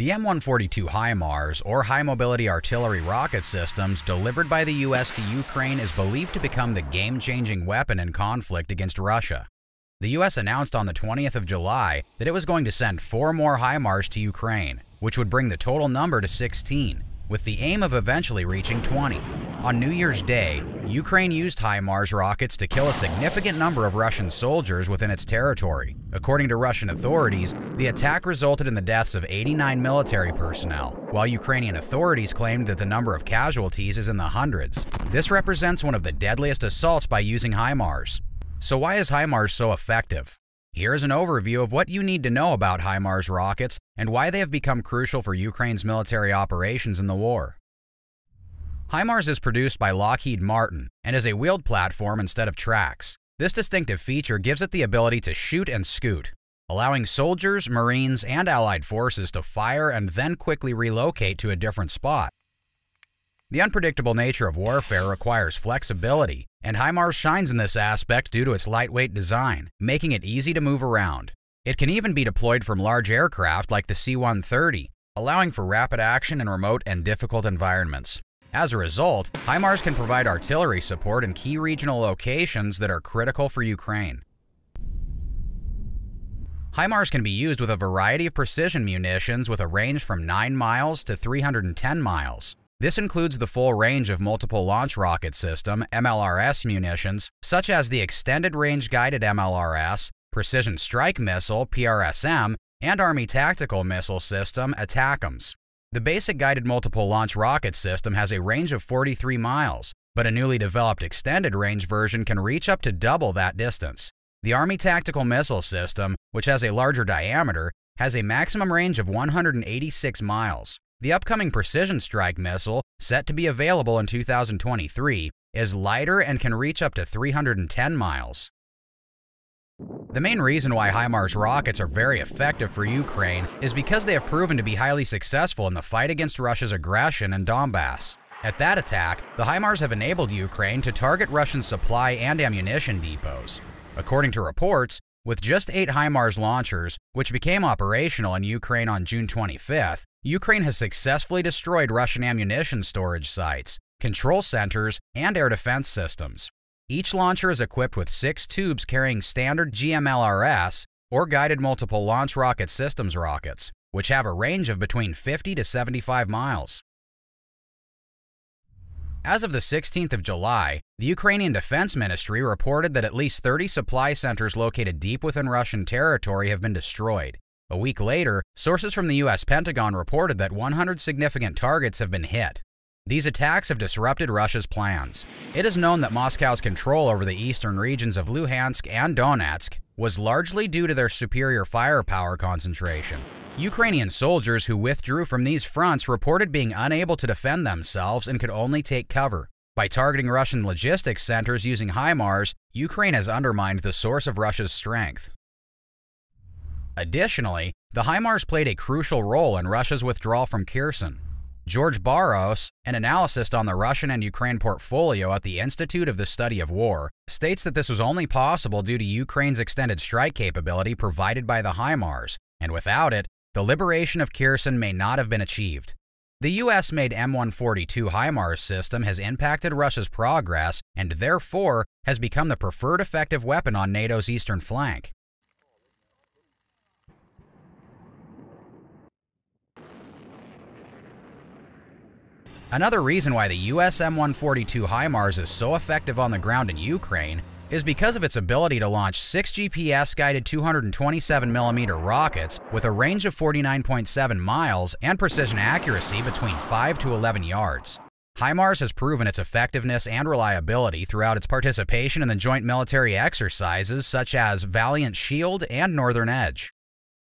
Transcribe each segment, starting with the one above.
The M142 HIMARS, or High Mobility Artillery Rocket Systems, delivered by the U.S. to Ukraine, is believed to become the game changing weapon in conflict against Russia. The U.S. announced on the 20th of July that it was going to send four more HIMARS to Ukraine, which would bring the total number to 16, with the aim of eventually reaching 20. On New Year's Day, Ukraine used HIMARS rockets to kill a significant number of Russian soldiers within its territory. According to Russian authorities, the attack resulted in the deaths of 89 military personnel, while Ukrainian authorities claimed that the number of casualties is in the hundreds. This represents one of the deadliest assaults by using HIMARS. So why is HIMARS so effective? Here is an overview of what you need to know about HIMARS rockets and why they have become crucial for Ukraine's military operations in the war. HIMARS is produced by Lockheed Martin and is a wheeled platform instead of tracks. This distinctive feature gives it the ability to shoot and scoot, allowing soldiers, marines, and allied forces to fire and then quickly relocate to a different spot. The unpredictable nature of warfare requires flexibility, and HIMARS shines in this aspect due to its lightweight design, making it easy to move around. It can even be deployed from large aircraft like the C-130, allowing for rapid action in remote and difficult environments. As a result, HIMARS can provide artillery support in key regional locations that are critical for Ukraine. HIMARS can be used with a variety of precision munitions with a range from 9 miles to 310 miles. This includes the full range of multiple launch rocket system MLRS munitions, such as the Extended Range Guided MLRS, Precision Strike Missile PRSM, and Army Tactical Missile System ATACMS. The basic guided multiple launch rocket system has a range of 43 miles, but a newly developed extended range version can reach up to double that distance. The Army Tactical Missile System, which has a larger diameter, has a maximum range of 186 miles. The upcoming Precision Strike missile, set to be available in 2023, is lighter and can reach up to 310 miles. The main reason why HIMARS rockets are very effective for Ukraine is because they have proven to be highly successful in the fight against Russia's aggression in Donbass. At that attack, the HIMARS have enabled Ukraine to target Russian supply and ammunition depots. According to reports, with just eight HIMARS launchers, which became operational in Ukraine on June 25th, Ukraine has successfully destroyed Russian ammunition storage sites, control centers, and air defense systems. Each launcher is equipped with six tubes carrying standard GMLRS or Guided Multiple Launch Rocket Systems rockets, which have a range of between 50 to 75 miles. As of the 16th of July, the Ukrainian Defense Ministry reported that at least 30 supply centers located deep within Russian territory have been destroyed. A week later, sources from the U.S. Pentagon reported that 100 significant targets have been hit. These attacks have disrupted Russia's plans. It is known that Moscow's control over the eastern regions of Luhansk and Donetsk was largely due to their superior firepower concentration. Ukrainian soldiers who withdrew from these fronts reported being unable to defend themselves and could only take cover. By targeting Russian logistics centers using HIMARS, Ukraine has undermined the source of Russia's strength. Additionally, the HIMARS played a crucial role in Russia's withdrawal from Kherson. George Barros, an analyst on the Russian and Ukraine portfolio at the Institute of the Study of War, states that this was only possible due to Ukraine's extended strike capability provided by the HIMARS, and without it, the liberation of Kherson may not have been achieved. The US made M142 HIMARS system has impacted Russia's progress and therefore has become the preferred effective weapon on NATO's eastern flank. Another reason why the US M142 HIMARS is so effective on the ground in Ukraine is because of its ability to launch six GPS-guided 227mm rockets with a range of 49.7 miles and precision accuracy between 5 to 11 yards. HIMARS has proven its effectiveness and reliability throughout its participation in the joint military exercises such as Valiant Shield and Northern Edge.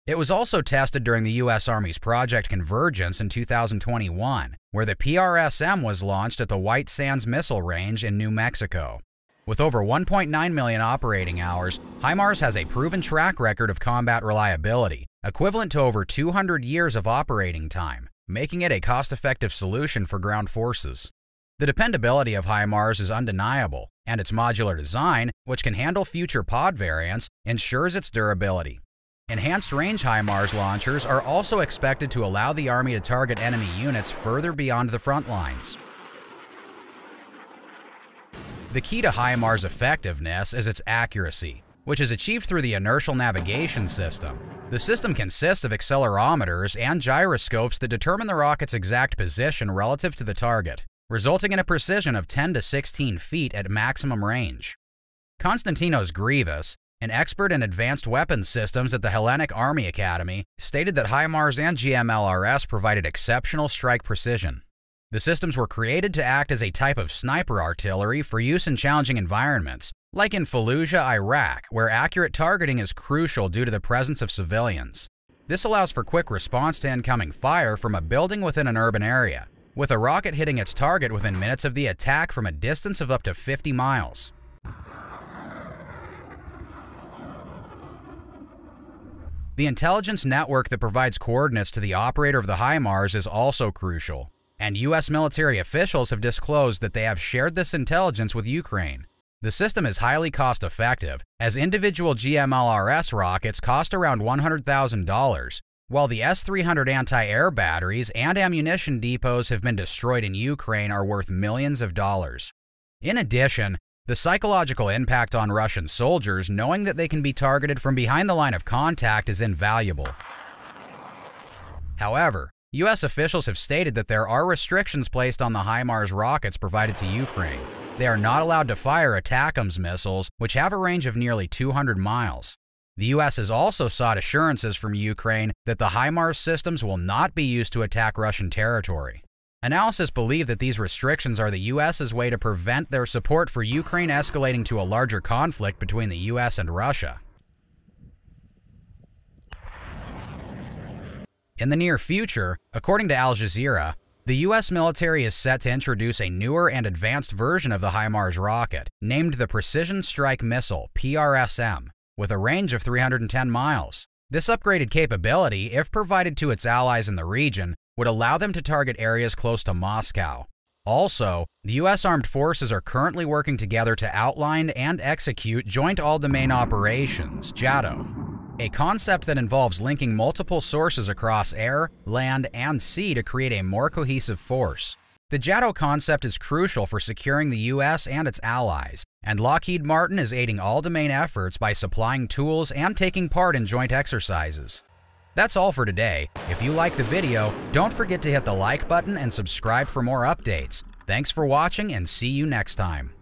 It was also tested during the U.S. Army's Project Convergence in 2021, where the PRSM was launched at the White Sands Missile Range in New Mexico. With over 1.9 million operating hours, HIMARS has a proven track record of combat reliability, equivalent to over 200 years of operating time, making it a cost-effective solution for ground forces. The dependability of HIMARS is undeniable, and its modular design, which can handle future pod variants, ensures its durability. Enhanced range HIMARS launchers are also expected to allow the Army to target enemy units further beyond the front lines. The key to HIMARS effectiveness is its accuracy, which is achieved through the inertial navigation system. The system consists of accelerometers and gyroscopes that determine the rocket's exact position relative to the target, resulting in a precision of 10 to 16 feet at maximum range. Konstantinos Grivas, an expert in advanced weapons systems at the Hellenic Army Academy, stated that HIMARS and GMLRS provided exceptional strike precision. The systems were created to act as a type of sniper artillery for use in challenging environments, like in Fallujah, Iraq, where accurate targeting is crucial due to the presence of civilians. This allows for quick response to incoming fire from a building within an urban area, with a rocket hitting its target within minutes of the attack from a distance of up to 50 miles. The intelligence network that provides coordinates to the operator of the HIMARS is also crucial, and U.S. military officials have disclosed that they have shared this intelligence with Ukraine. The system is highly cost effective, as individual GMLRS rockets cost around $100,000, while the S 300 anti air batteries and ammunition depots have been destroyed in Ukraine are worth millions of dollars. In addition, the psychological impact on Russian soldiers knowing that they can be targeted from behind the line of contact is invaluable. However, U.S. officials have stated that there are restrictions placed on the HIMARS rockets provided to Ukraine. They are not allowed to fire ATACMS missiles, which have a range of nearly 200 miles. The U.S. has also sought assurances from Ukraine that the HIMARS systems will not be used to attack Russian territory. Analysis believe that these restrictions are the U.S.'s way to prevent their support for Ukraine escalating to a larger conflict between the U.S. and Russia. In the near future, according to Al Jazeera, the U.S. military is set to introduce a newer and advanced version of the HIMARS rocket, named the Precision Strike Missile PRSM, with a range of 310 miles. This upgraded capability, if provided to its allies in the region, would allow them to target areas close to Moscow. Also, the U.S. Armed Forces are currently working together to outline and execute Joint All-Domain Operations, JADO, a concept that involves linking multiple sources across air, land, and sea to create a more cohesive force. The JADO concept is crucial for securing the U.S. and its allies, and Lockheed Martin is aiding all domain efforts by supplying tools and taking part in joint exercises. That's all for today. If you like the video, don't forget to hit the like button and subscribe for more updates. Thanks for watching and see you next time.